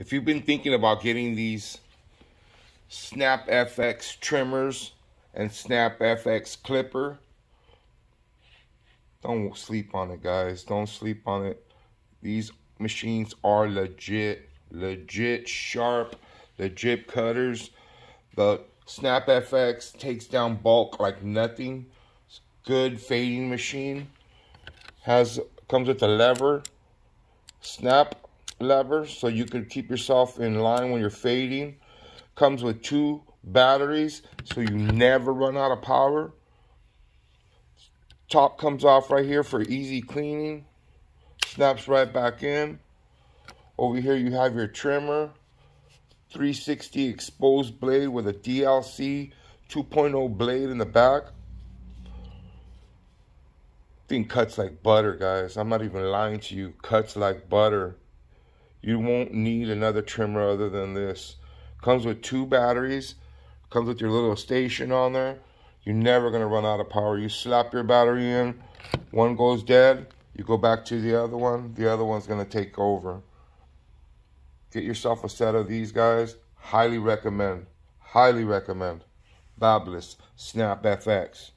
If you've been thinking about getting these Snap FX trimmers and Snap FX clipper, don't sleep on it, guys. Don't sleep on it. These machines are legit, legit sharp, legit cutters. The Snap FX takes down bulk like nothing. Good fading machine. Has comes with a lever, snap lever, so you can keep yourself in line when you're fading. Comes with two batteries, so you never run out of power. Top comes off right here for easy cleaning. Snaps right back in. Over here you have your trimmer. 360 exposed blade with a DLC 2.0 blade in the back. Thing cuts like butter, guys. I'm not even lying to you. Cuts like butter. You won't need another trimmer other than this. Comes with two batteries. Comes with your little station on there. You're never going to run out of power. You slap your battery in, one goes dead, you go back to the other one, the other one's going to take over. Get yourself a set of these guys. Highly recommend. Highly recommend. Babyliss Snap FX.